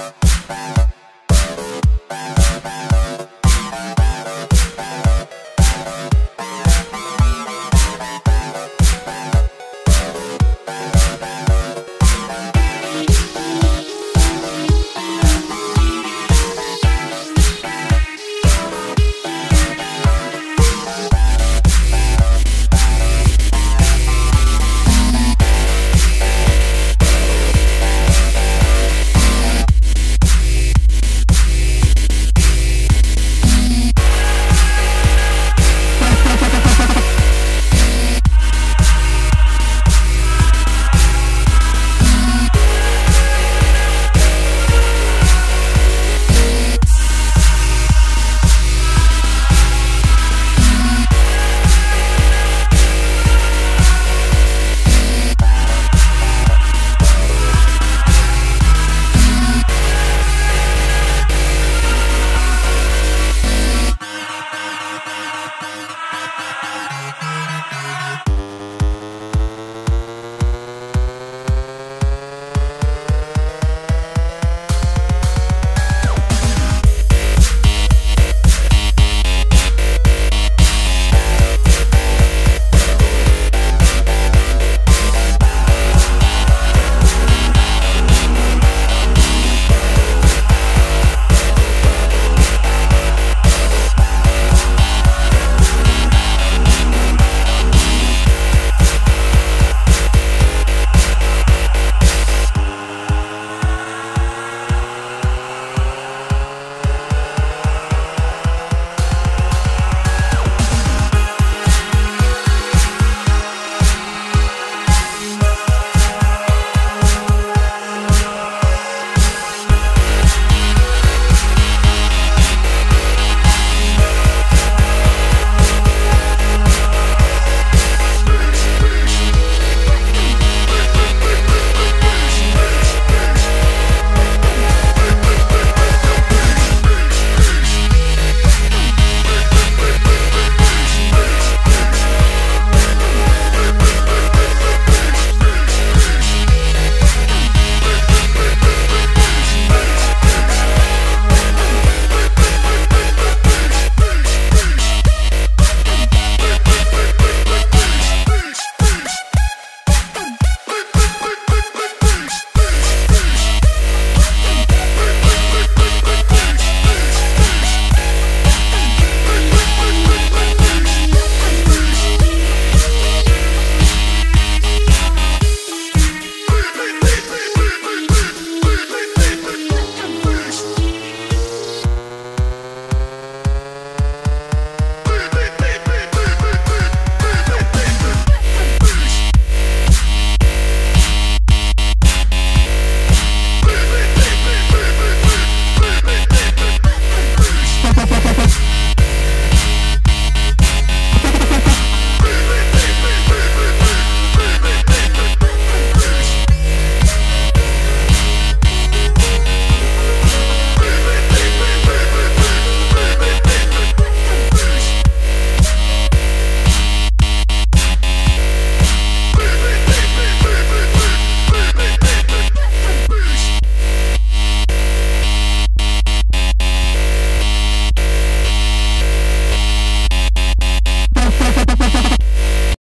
Bye.